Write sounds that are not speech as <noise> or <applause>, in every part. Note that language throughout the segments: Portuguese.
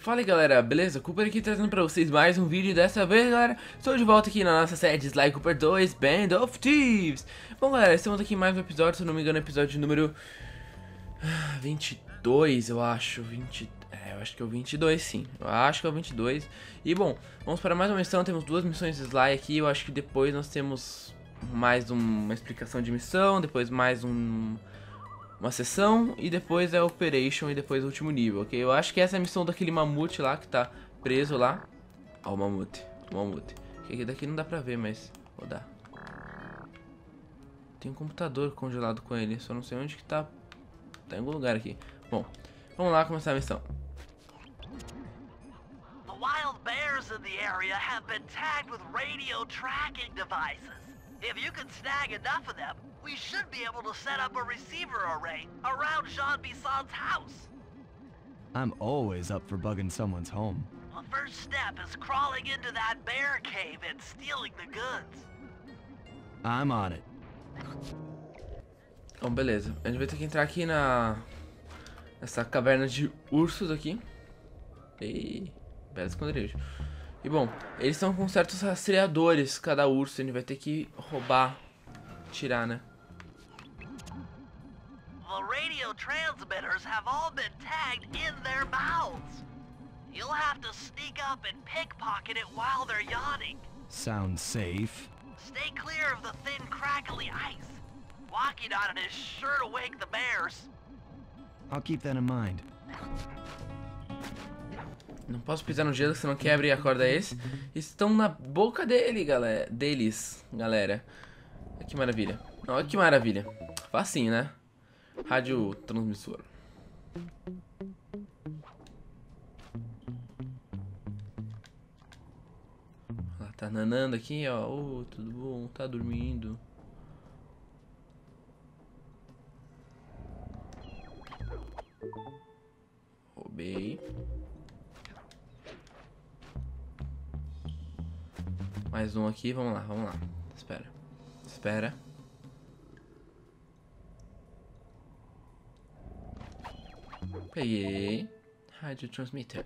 Fala aí galera, beleza? Cooper aqui trazendo pra vocês mais um vídeo. Dessa vez galera Estou de volta aqui na nossa série Sly Cooper 2 Band of Thieves. Bom galera, estamos aqui em mais um episódio, se não me engano episódio número 22 eu acho. 20... É, eu acho que é o 22 sim, eu acho que é o 22 E bom, vamos para mais uma missão, temos duas missões Sly aqui. Eu acho que depois nós temos mais uma explicação de missão Depois mais um uma sessão e depois é Operation e depois o último nível, ok? Eu acho que essa é a missão daquele mamute lá que tá preso lá. Ó, o mamute, o mamute. Que daqui não dá pra ver, mas vou dar. Tem um computador congelado com ele, só não sei onde que tá. Tá em algum lugar aqui. Bom, vamos lá começar a missão. The wild bears in the area have been tagged with radio tracking devices. If you can snag enough of them, we should be able to set up a receiver array around Jean Bisson's house. I'm always up for bugging someone's home. The first step is crawling into that bear cave and stealing the goods. I'm on it. Bom, beleza. A gente vai ter que entrar aqui na... Nessa caverna de ursos aqui. E... Belo esconderijo. E bom, eles estão com certos rastreadores, cada urso. Gente vai ter que roubar, tirar, né? The radio transmitters have all been tagged in their mouths. You'll have to sneak up and pickpocket it while they're yawning. Sounds safe. Stay clear of the thin, crackly ice. Walking on it is sure to wake the bears. I'll keep that in mind. Não posso pisar no gelo, senão quebre a corda esse. Estão na boca dele, galera. Deles, galera. Olha que maravilha. Olha que maravilha. Facinho, né? Rádio transmissor. Tá nanando aqui, ó. Oh, tudo bom? Tá dormindo. Mais um aqui, vamos lá, vamos lá. Espera. Espera. Peguei. Rádio transmitter.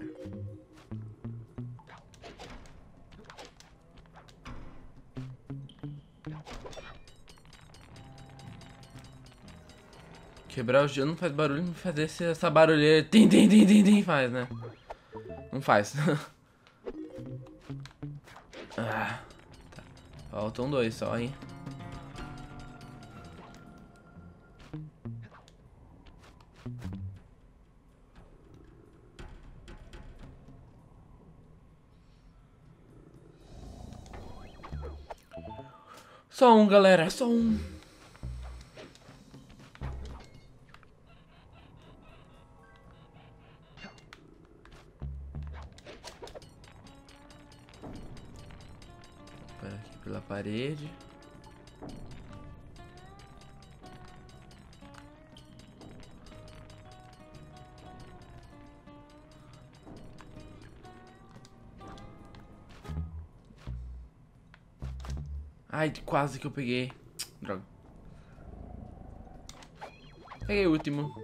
Quebrar o gelo não faz barulho, não fazer essa barulheira. Tim, tim, tim, tim, tim, faz, né? Não faz. <laughs> Faltam dois só, hein? Só um, galera, só um. Parede. Ai, quase que eu peguei. Droga. Peguei o último.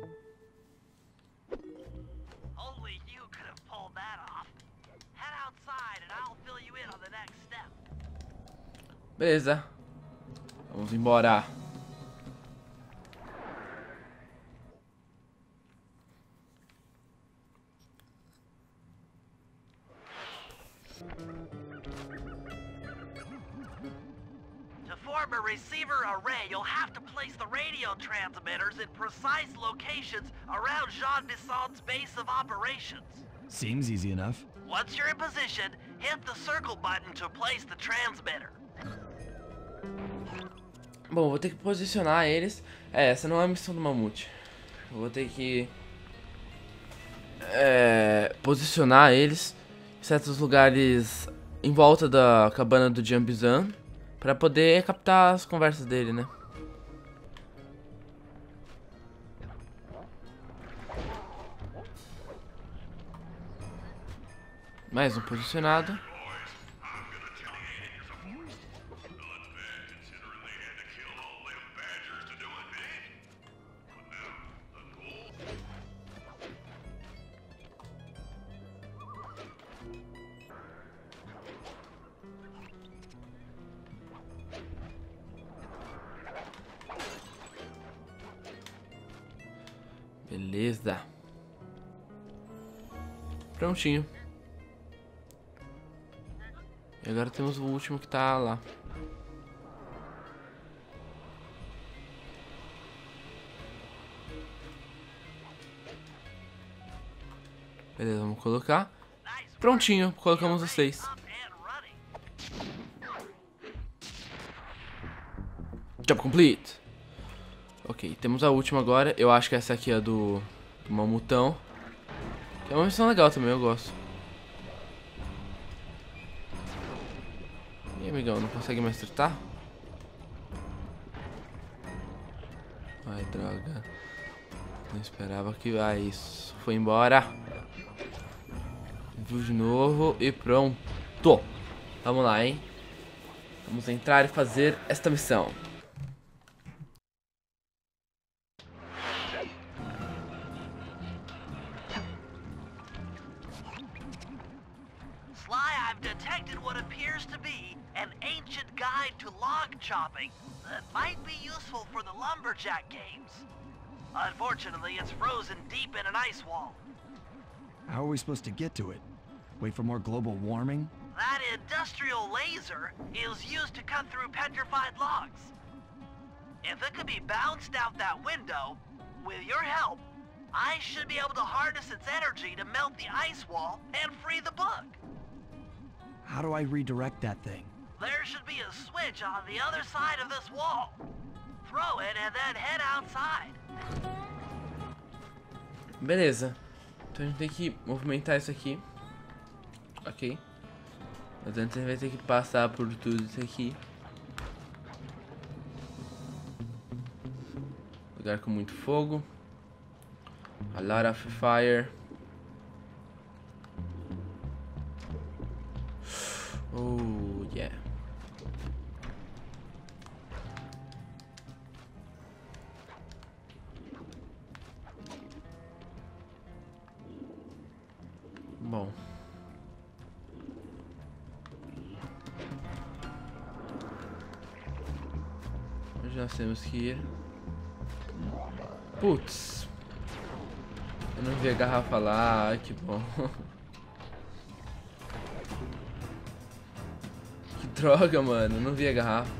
Beleza. Vamos embora. To form a receiver array, you'll have to place the radio transmitters in precise locations around Jean Bisson's base of operations. Seems easy enough. Once you're in position, hit the circle button to place the transmitter. Bom, vou ter que posicionar eles. É, essa não é a missão do mamute. vou ter que é, posicionar eles em certos lugares em volta da cabana do Jumpzan para poder captar as conversas dele, né? Mais um posicionado. Prontinho. E agora temos o último que tá lá. Beleza, vamos colocar. Prontinho, colocamos os seis. Job complete. Ok, temos a última agora. Eu acho que essa aqui é do, do mamutão. É uma missão legal também, eu gosto. E amigão, não consegue mais tratar? Ai, droga. Não esperava que... Ah, isso. Foi embora. Viu de novo e pronto. Vamos lá, hein? Vamos entrar e fazer esta missão. Log chopping that might be useful for the lumberjack games. Unfortunately, it's frozen deep in an ice wall. How are we supposed to get to it? Wait for more global warming? That industrial laser is used to cut through petrified logs. If it could be bounced out that window, with your help, I should be able to harness its energy to melt the ice wall and free the book. How do I redirect that thing? There should be a switch on the other side of this wall. Throw it and then head outside. Beleza. Então a gente tem que movimentar isso aqui. Ok. Mas antes a gente vai ter que passar por tudo isso aqui. Lugar com muito fogo. A lot of fire. Bom. Nós temos que ir? Putz. Eu não vi a garrafa lá, ai que bom. <laughs> que droga, mano. Eu não vi a garrafa.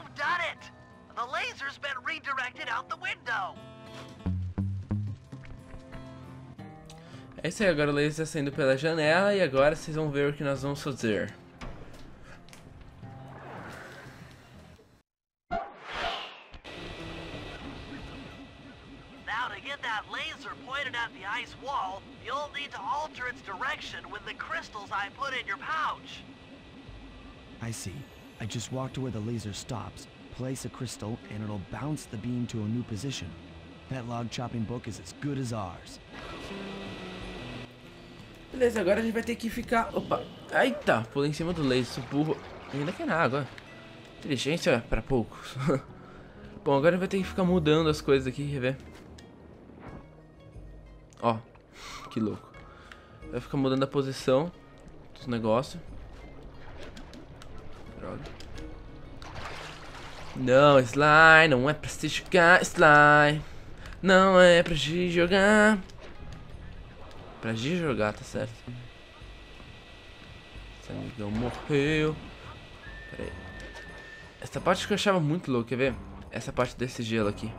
You've done it! The laser's been redirected out the window. É isso aí, agora o laser está saindo pela janela e agora vocês vão ver o que nós vamos fazer. Just walk to where the laser stops, place a crystal, and it'll bounce the beam to a new position. That log chopping book is as good as ours. Beleza, agora a gente vai ter que ficar... Opa! Eita! Pulei em cima do laser, sou burro. E ainda que é na água. Inteligência para poucos. <laughs> Bom, agora a gente vai ter que ficar mudando as coisas aqui, quer ver? Ó, que louco. Vai ficar mudando a posição dos negócios. Droga. Não, Sly, não é pra se jogar, Sly. Não é pra se jogar. Pra G jogar, tá certo. Esse amigão morreu. Pera aí. Essa parte que eu achava muito louca, quer ver? Essa parte desse gelo aqui.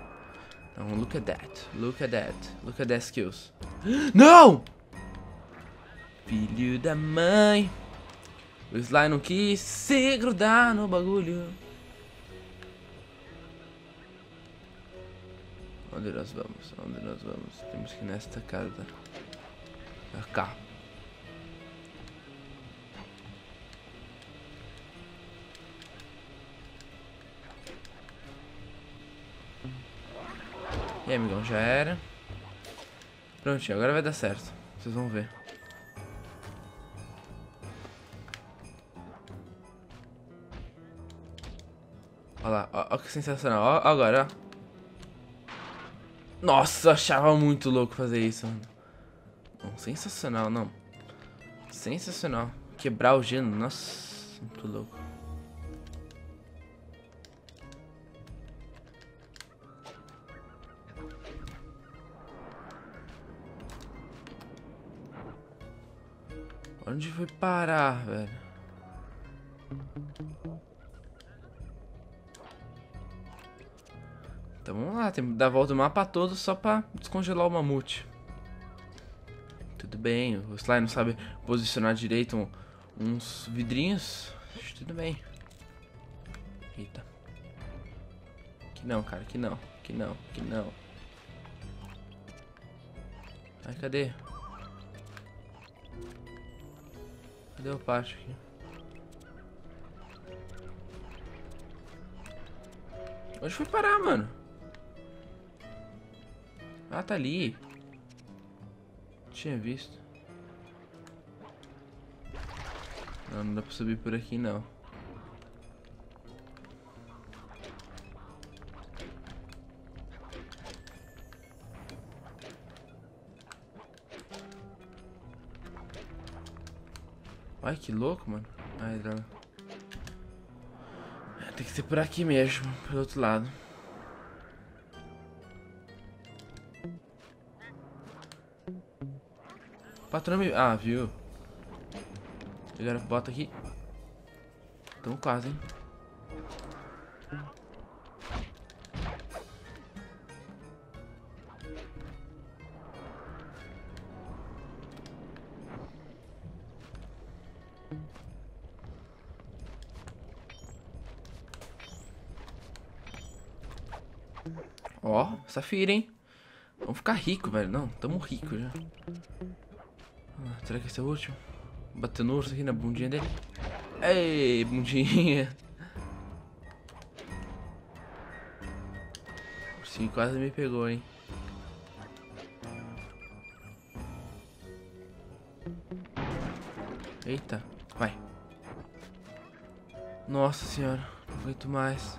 Então, look at that. Look at that. Look at that skills. <gasps> Não! Filho da mãe. O Sly não quis se grudar no bagulho. Onde nós vamos? Onde nós vamos? Temos que ir nesta casa. Cá. E aí, amigão, já era. Prontinho, agora vai dar certo. Vocês vão ver. Olha lá, ó que sensacional. Ó agora, ó. Nossa, achava muito louco fazer isso, mano. Não, sensacional, não. Sensacional. Quebrar o gelo, nossa, muito louco. Onde foi parar, velho? Então vamos lá, tem que dar a volta no mapa todo só pra descongelar o mamute. Tudo bem, o Sly não sabe posicionar direito uns vidrinhos. Tudo bem. Eita. Que não, cara, que não, que não, que não. Ai, cadê? Cadê o pátio aqui? Onde foi parar, mano? Ah, tá ali. Tinha visto. Não, não dá pra subir por aqui, não. Ai, que louco, mano. Ai, droga. Tem que ser por aqui mesmo, pelo outro lado. Patrão me... Ah, viu? Agora bota aqui. Tamo quase, hein? Ó, safira, hein? Vamos ficar rico, velho. Não, tamo rico já. Será que esse é o último? Bateu no urso aqui na bundinha dele. Ei, bundinha. O ursinho quase me pegou, hein? Eita, vai. Nossa senhora, não aguento mais.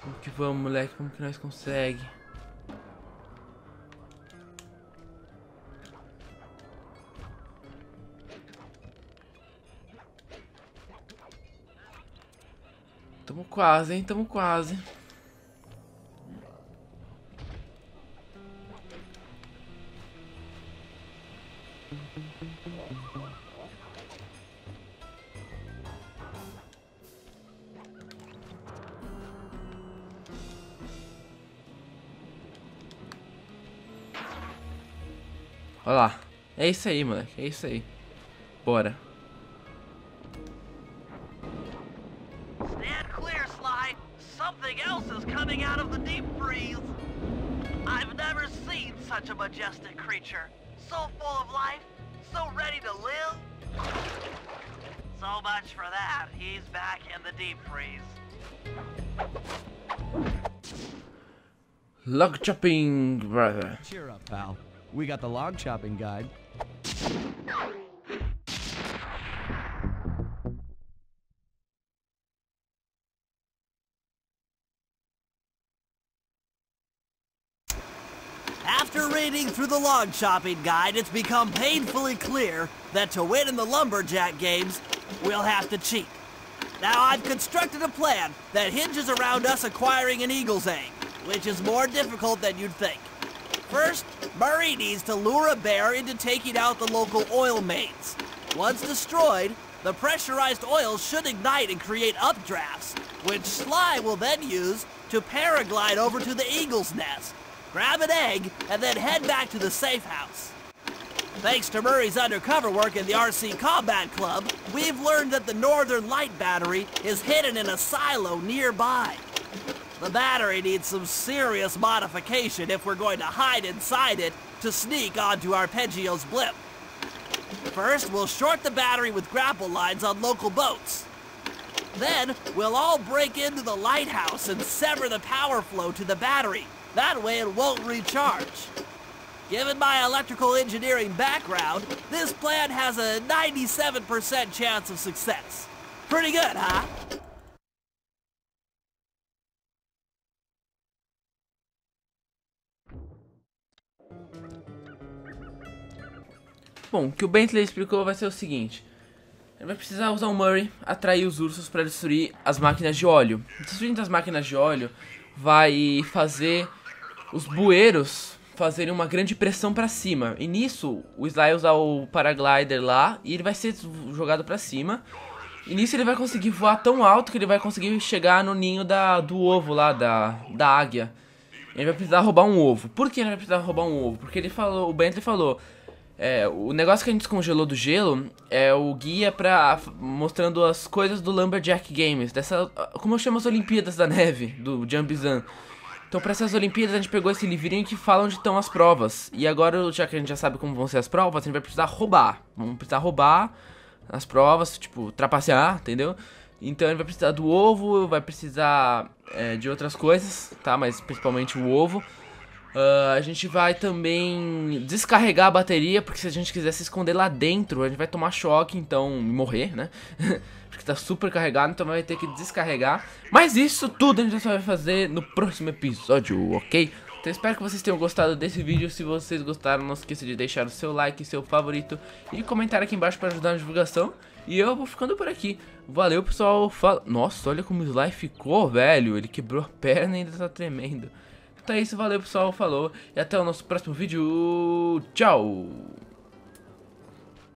Como que vamos, moleque? Como que nós consegue? Quase, hein? Tamo quase. Olha lá. É isso aí, moleque. É isso aí. Bora. Much for that. He's back in the deep freeze. Log chopping, brother. Cheer up, pal. We got the log chopping guide. After reading through the log chopping guide, it's become painfully clear that to win in the lumberjack games, we'll have to cheat. Now, I've constructed a plan that hinges around us acquiring an eagle's egg, which is more difficult than you'd think. First, Murray needs to lure a bear into taking out the local oil mains. Once destroyed, the pressurized oil should ignite and create updrafts, which Sly will then use to paraglide over to the eagle's nest, grab an egg, and then head back to the safe house. Thanks to Murray's undercover work in the RC Combat Club, we've learned that the Northern Light Battery is hidden in a silo nearby. The battery needs some serious modification if we're going to hide inside it to sneak onto Arpeggio's blimp. First, we'll short the battery with grapple lines on local boats. Then, we'll all break into the lighthouse and sever the power flow to the battery. That way it won't recharge. Given my electrical engineering background, this plan has a 97% chance of success. Pretty good, huh? Bom, o que o Bentley explicou vai ser o seguinte. Ele vai precisar usar o Murray, atrair os ursos para destruir as máquinas de óleo. Destruindo as máquinas de óleo vai fazer os bueiros fazerem uma grande pressão para cima. E nisso, o Sly usar o paraglider lá e ele vai ser jogado para cima. E nisso ele vai conseguir voar tão alto que ele vai conseguir chegar no ninho da, do ovo lá, da, da águia. Ele vai precisar roubar um ovo. Por que ele vai precisar roubar um ovo? Porque ele falou, o Bentley falou, é, o negócio que a gente descongelou do gelo é o guia pra mostrando as coisas do Lumberjack Games, dessa, como eu chamo as Olimpíadas da Neve, do Jumpzan. Então para essas Olimpíadas a gente pegou esse livrinho que fala onde estão as provas. E agora, já que a gente já sabe como vão ser as provas, a gente vai precisar roubar. Vamos precisar roubar as provas, tipo, trapacear, entendeu? Então ele vai precisar do ovo, vai precisar é, de outras coisas, tá? Mas principalmente o ovo. Uh, a gente vai também descarregar a bateria, porque se a gente quiser se esconder lá dentro, a gente vai tomar choque, então morrer, né? <laughs> porque tá super carregado, então vai ter que descarregar. Mas isso tudo a gente só vai fazer no próximo episódio, ok? Então espero que vocês tenham gostado desse vídeo. Se vocês gostaram, não esqueça de deixar o seu like, seu favorito e comentar aqui embaixo para ajudar na divulgação. E eu vou ficando por aqui. Valeu, pessoal. Fala... Nossa, olha como o Sly ficou, velho. Ele quebrou a perna e ainda tá tremendo. Então é isso, valeu pessoal, falou e até o nosso próximo vídeo. Tchau!